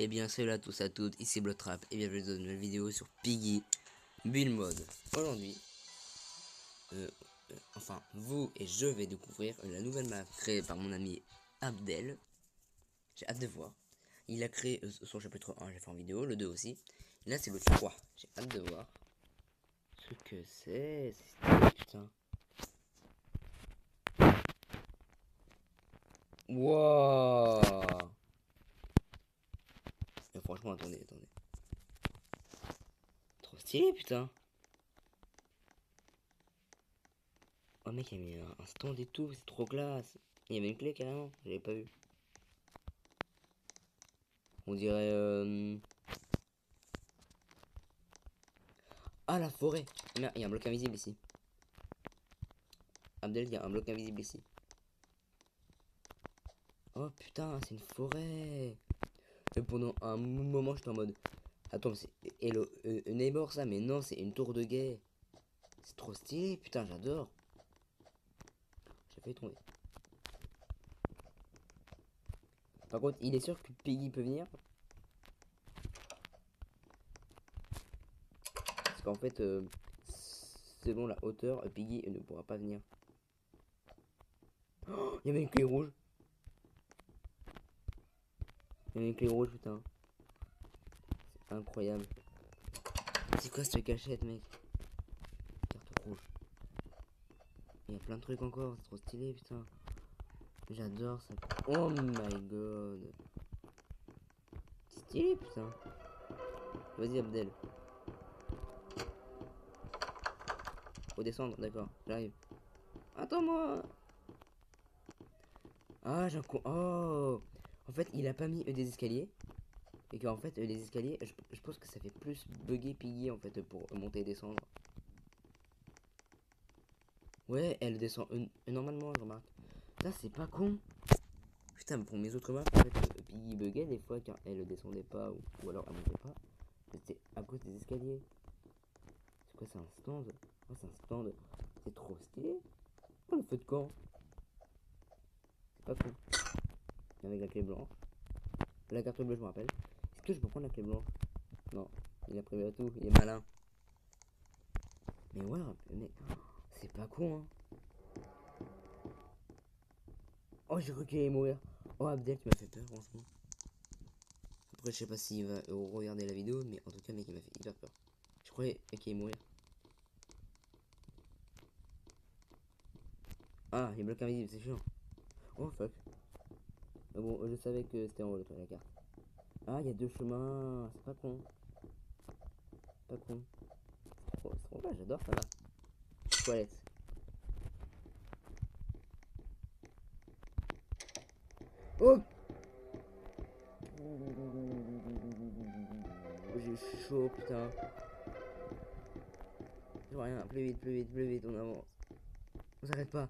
Et eh bien à tous à toutes, ici Bloodtrap et bienvenue dans une nouvelle vidéo sur Piggy Build Mode. Aujourd'hui, euh, euh, enfin vous et je vais découvrir la nouvelle map créée par mon ami Abdel. J'ai hâte de voir. Il a créé euh, son chapitre 1, j'ai fait en vidéo, le 2 aussi. là c'est le 3, j'ai hâte de voir ce que c'est. C'est putain. Wow attendez, attendez. Trop stylé, putain. Oh mec, il y a mis un, stand et tout, c'est trop classe. Il y avait une clé carrément, j'avais pas vu. On dirait... Euh... Ah, la forêt. Merde, il y a un bloc invisible ici. Abdel, il y a un bloc invisible ici. Oh putain, c'est une forêt. Et pendant un moment, j'étais en mode. Attends, c'est Hello euh, Neighbor ça, mais non, c'est une tour de guet. C'est trop stylé, putain, j'adore. J'ai failli tomber. Par contre, il est sûr que Piggy peut venir. Parce qu'en fait, euh, selon la hauteur, Piggy ne pourra pas venir. Oh, il y avait une clé rouge. Il y a une clé rouge, putain. C'est incroyable. C'est quoi cette cachette, mec? Carte rouge. Il y a plein de trucs encore, c'est trop stylé, putain. J'adore ça. Oh my god. Stylé, putain. Vas-y, Abdel. Faut descendre, d'accord, j'arrive. Attends-moi Ah, j'ai un con... Oh en fait, il a pas mis des escaliers. Et qu'en fait, les escaliers, je, pense que ça fait plus bugger Piggy en fait pour monter et descendre. Ouais, elle descend normalement, je remarque. Ça, c'est pas con. Putain, pour mes autres maps, en fait, euh, Piggy buguait des fois car elle descendait pas ou, alors elle montait pas. C'était à cause des escaliers. C'est quoi, c'est un stand? Oh, c'est un stand. C'est trop stylé. Oh, le feu de camp. C'est pas con avec la clé blanche. La carte bleue, je me rappelle. Est-ce que je peux prendre la clé blanche Non, il a prévu à tout, il est malin. Mais ouais, mais c'est pas con, hein. Oh, j'ai cru qu'il allait mourir. Oh, Abdel, tu m'as fait peur, franchement. Après, je sais pas s'il va regarder la vidéo, mais en tout cas, mec, il m'a fait hyper peur. Je croyais qu'il allait mourir. Ah, il bloque invisible, c'est chiant. Oh, fuck. Mais bon, je savais que c'était en haut la carte. Ah, il y a deux chemins. C'est pas con. Pas con. C'est trop, j'adore ça là. Toilette. Oh J'ai chaud, putain. Je vois rien. Plus vite, plus vite, plus vite, on avance. On s'arrête pas.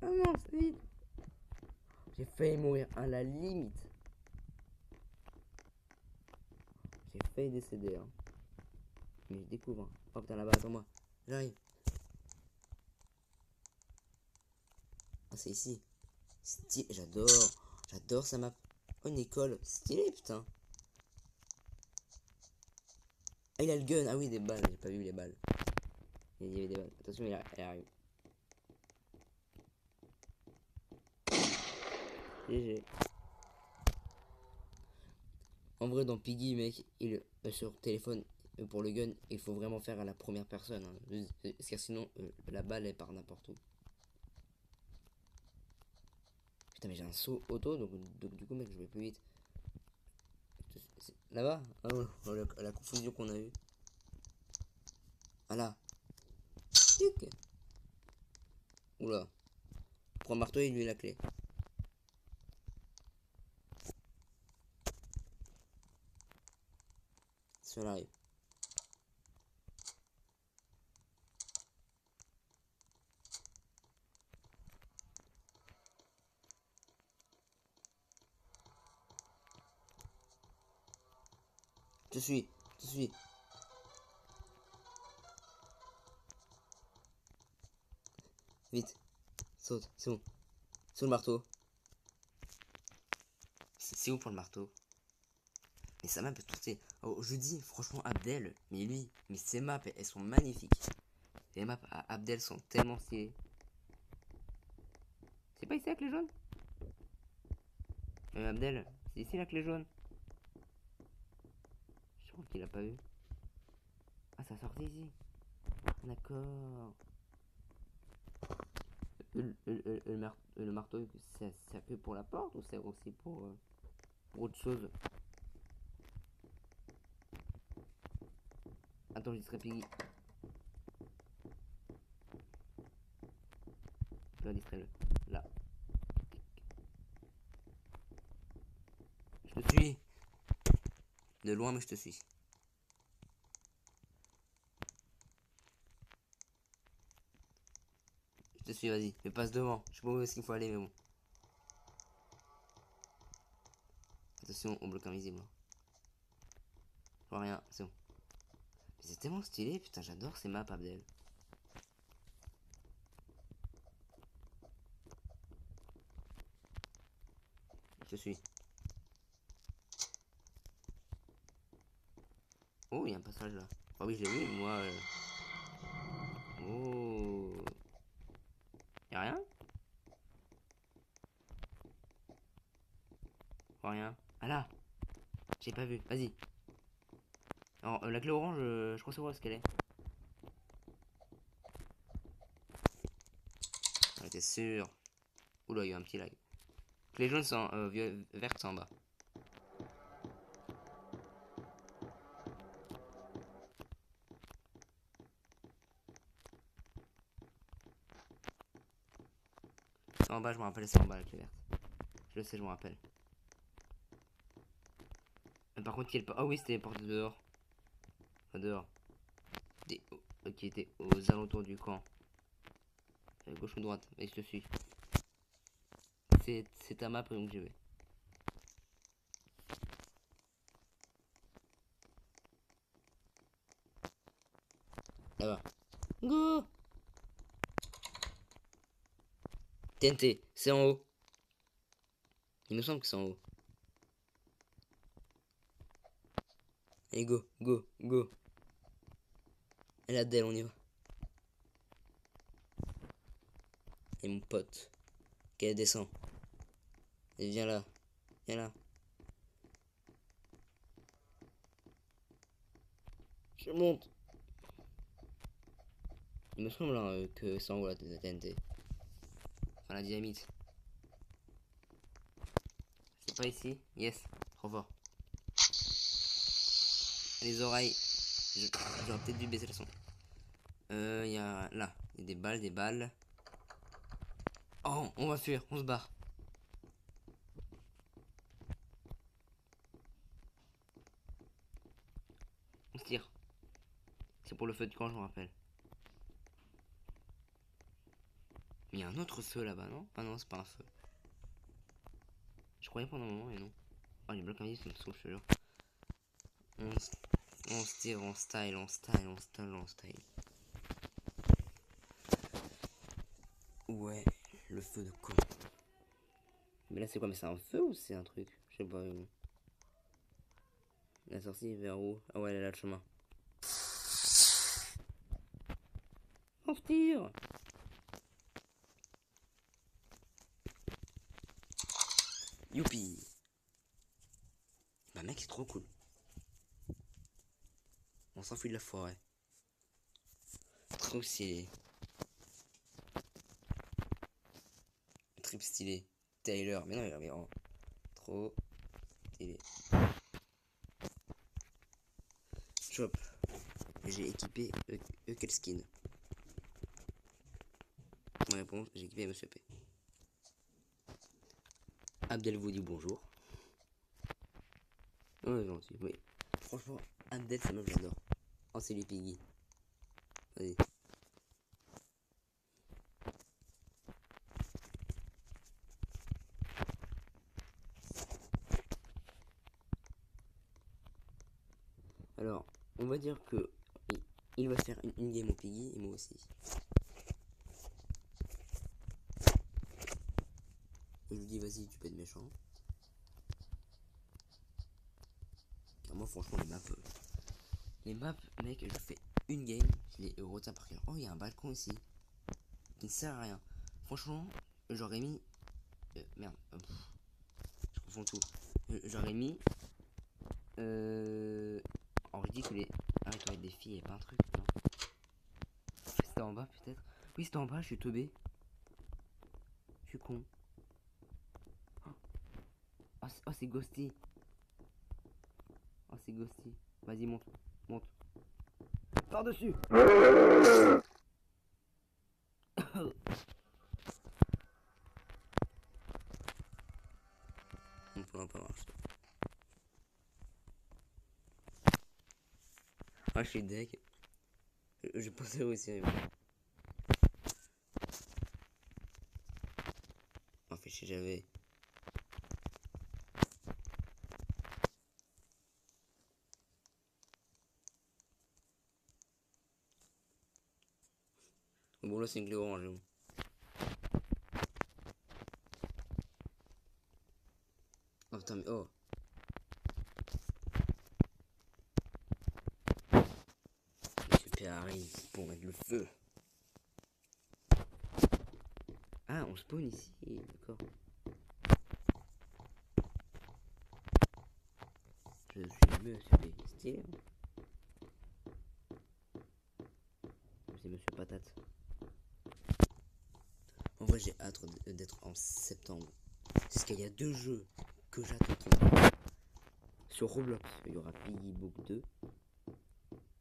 Ah non, c'est vite. J'ai failli mourir à la limite. J'ai failli décéder. Hein. Mais je découvre. Oh putain là-bas, attends-moi. J'arrive. Ah, c'est ici. J'adore. J'adore ça map. Oh, une école. Stylé, putain. Ah, il a le gun. Ah oui, des balles. J'ai pas vu les balles. Il y avait des balles. Attention, il arrive. GG. En vrai, dans Piggy, mec, il, euh, sur téléphone, euh, pour le gun, il faut vraiment faire à la première personne. Hein. Parce que sinon, euh, la balle, elle part n'importe où. Putain, mais j'ai un saut auto, donc, du coup, mec, je vais plus vite. Là-bas? Ah la, confusion qu'on a eu Ah là. Oula. Prends marteau et lui la clé. Je suis, je suis. Vite. Saute, c'est bon. C'est le marteau. C'est où pour le marteau? Et sa map est trop Oh, je dis franchement Abdel, mais lui, mais ses maps, elles sont magnifiques. Les maps à Abdel sont tellement stylées. C'est pas ici la clé jaune euh, Abdel, c'est ici la clé jaune. Je crois qu'il a pas vu. Ah, ça sortait ici. D'accord. Le, marteau, c'est que pour la porte ou c'est aussi euh, pour autre chose? Attends, j'y serai Piggy. Je distrait Là. Je te suis. De loin, mais je te suis. Je te suis, vas-y. Mais passe devant. Je sais pas où est-ce qu'il faut aller, mais bon. Attention au bloc invisible. Je vois rien, c'est bon. Tellement stylé, putain, j'adore ces maps, Abdel. Je suis. Oh, il y a un passage là. Ah oui, je l'ai vu, moi. Euh... Oh. Y'a rien? Rien. Ah là J'ai pas vu. Vas-y. Euh, la clé orange, euh, je crois savoir ce qu'elle est. Ah, t'es sûr? Oula, il y a un petit lag. Les jaunes sont euh, vertes en bas. en bas, je me rappelle, c'est en bas la clé verte. Je le sais, je me rappelle. par contre, quelle... Ah oui, c'était les portes de dehors dehors. Des, qui était aux alentours du camp. Gauche ou droite, et je te suis? C'est ta map donc je vais. Là-bas. Go TNT, c'est en haut. Il me semble que c'est en haut. Allez, go, go, go. Elle a d'elle, on y va. Et mon pote. qu'elle descend. Et viens là. Viens là. Je monte. Il me semble hein, que c'est en haut la TNT. Enfin la dynamite. C'est pas ici Yes. Trop fort. Les oreilles. J'aurais peut-être dû baisser le son. Euh, il y a là, il y a des balles, des balles. Oh, on va fuir, on se barre. On se tire. C'est pour le feu de camp, je me rappelle. Il y a un autre feu là-bas, non? Ah non, c'est pas un feu. Je croyais pendant un moment, et non. Oh, les blocs invisibles, ça me saoule, je. On on se tire, on style, on style, on style, on style. Ouais, le feu de con. Mais là, c'est quoi Mais c'est un feu ou c'est un truc? Je sais pas. La sortie vers où? Ah ouais, elle est là le chemin. On se tire Youpi Bah mec, c'est trop cool. S'enfuit de la forêt. Trop stylé. Trip stylé. Taylor. Mais non, il vraiment trop stylé. Shop. J'ai équipé e quel skin Ma réponse, j'ai équipé Monsieur P. Abdel vous dit bonjour. Oh, gentil, oui. Franchement, Abdel, ça me j'adore. Oh, c'est lui, Piggy. Vas-y. Alors, on va dire que il va faire une, game au Piggy et moi aussi. Je lui dis vas-y tu peux être méchant. moi, franchement, les maps. Les maps, mec, je fais une game, je les retiens par cœur. Oh, il y a un balcon ici. Qui ne sert à rien. Franchement, j'aurais mis. euh, merde. pff, je confonds tout. Euh, J'aurais mis. Euh. Que les. Ah, toilettes des filles, il pas un truc, C'était en bas, peut-être Oui, c'était en bas, je suis teubé. Je suis con. Oh, Oh, c'est- oh, c'est Ghosty. Oh, c'est Ghosty. Vas-y, monte. Monte. Par-dessus On peut pas marcher. Ah, je suis deck. Je, je pensais aussi à En fait, j'avais. Oh putain, mais oh! Monsieur Harry pour mettre le feu. Ah, on spawn ici, d'accord. Je suis monsieur P. Stylé. hein. C'est monsieur Patate. En vrai, j'ai hâte d'être en septembre. Parce qu'il y a deux jeux que j'attends Sur Roblox, il y aura Piggy Book 2.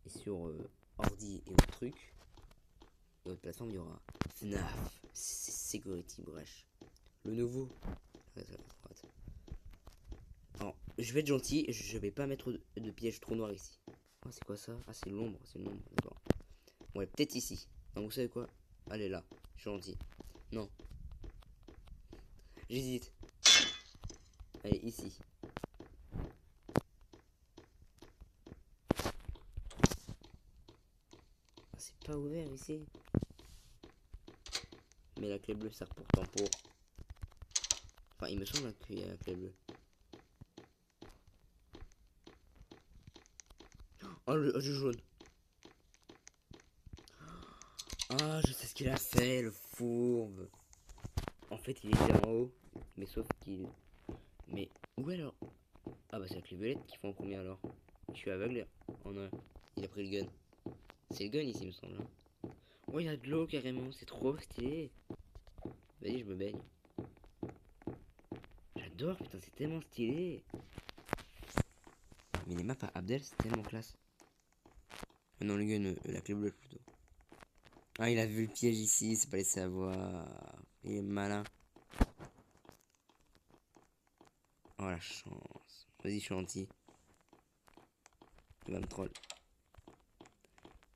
Et sur euh, Ordi et autres trucs. Et autres plateformes, il y aura FNAF, Security Breach. Le nouveau. Alors, je vais être gentil, je vais pas mettre de, piège trop noir ici. Oh, c'est quoi ça? Ah, c'est l'ombre, c'est l'ombre, d'accord. Ouais, peut-être ici. Donc, vous savez quoi? Allez là, je suis gentil. Non. J'hésite. Allez, ici. Ah, c'est pas ouvert ici. Mais la clé bleue sert pourtant pour. Enfin, il me semble qu'il y a la clé bleue. Oh, le, le jaune. Ah, je sais ce qu'il a fait, le fourbe. En fait, il était en haut, mais sauf qu'il. Mais où alors? Ah bah c'est la clé violette qui font combien alors Je suis aveugle. Oh non, il a pris le gun. C'est le gun ici, me semble. hein. Oh, il y a de l'eau carrément, c'est trop stylé. Vas-y, je me baigne. J'adore, putain, c'est tellement stylé. Mais les maps à Abdel, c'est tellement classe. Ah non, le gun, euh, la clé bleue. Ah, il a vu le piège ici, c'est pas laissé avoir. Il est malin. Oh la chance. Vas-y, je suis gentil. Il va me troll.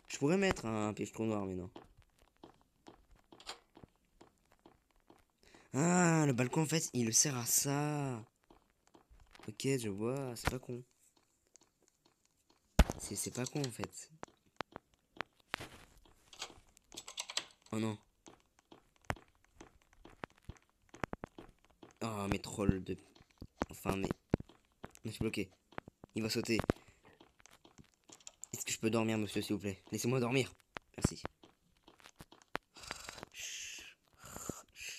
Je pourrais mettre un piège trop noir, mais non. Ah, le balcon, en fait, il le sert à ça. Ok, je vois, c'est pas con. C'est pas con, en fait. Oh non. Oh, mais troll de... Enfin, mais... Je suis bloqué. Il va sauter. Est-ce que je peux dormir, monsieur, s'il vous plaît? Laissez-moi dormir. Merci.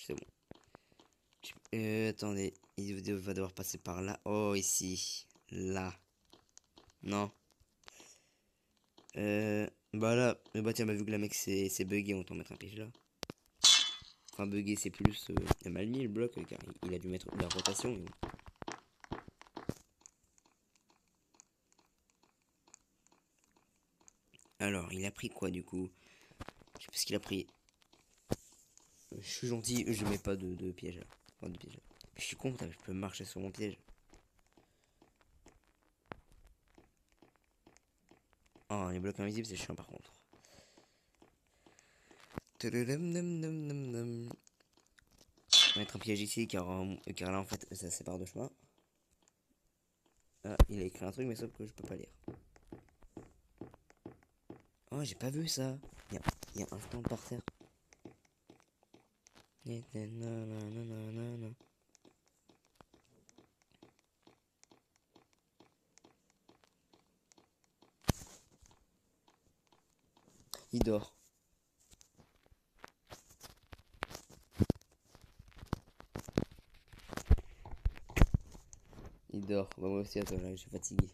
C'est bon. Euh, attendez. Il va devoir passer par là. Oh, ici. Là. Non. Euh... Bah là, euh, bah tiens, bah vu que la mec c'est bugué, on t'en mettre un piège là. Enfin, bugué, c'est plus. Euh, il a mal mis le bloc euh, car il, a dû mettre la rotation. mais. Alors, il a pris quoi du coup? Je sais pas ce qu'il a pris. Je suis gentil, je mets pas de, piège là. De piège là. Mais je suis con, putain, je peux marcher sur mon piège. Les blocs invisibles, c'est chiant par contre. Mettre un piège ici car, euh, car là en fait ça sépare de chemin. Ah, il a écrit un truc mais sauf que je peux pas lire. Oh, j'ai pas vu ça. Il y a, y a un stand par terre. Il dort. Il dort. Bah, moi aussi, attends, je suis fatigué.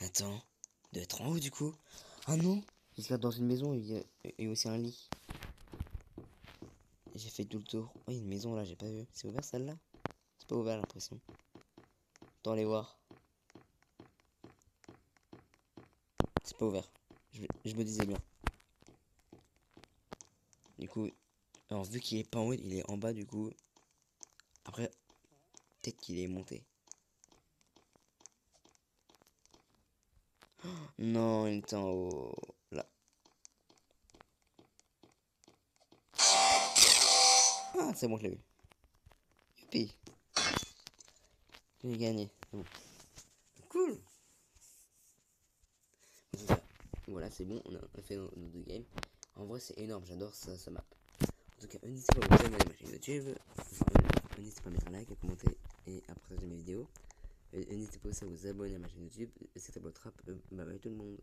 Attends, de être en haut du coup. Ah non, il dans une maison, il y a, aussi un lit. J'ai fait tout le tour. Oh, il y a une maison là, j'ai pas vu. C'est ouvert celle-là? C'est pas ouvert l'impression. Attends, les voir. C'est pas ouvert. Je, me disais bien. Du coup, alors vu qu'il est pas en haut, il est en bas du coup. Après, peut-être qu'il est monté. Non, il est en haut. Là. Ah, c'est bon, je l'ai. Youpi. J'ai gagné. Cool. Voilà, c'est bon, on a fait nos, deux games. En vrai, c'est énorme, j'adore ça, map. En tout cas, n'hésitez pas à vous abonner à ma chaîne YouTube. N'hésitez pas à mettre un like, à commenter et à partager mes vidéos. N'hésitez pas aussi à vous abonner à ma chaîne YouTube. C'est votre rap. Bye bye tout le monde.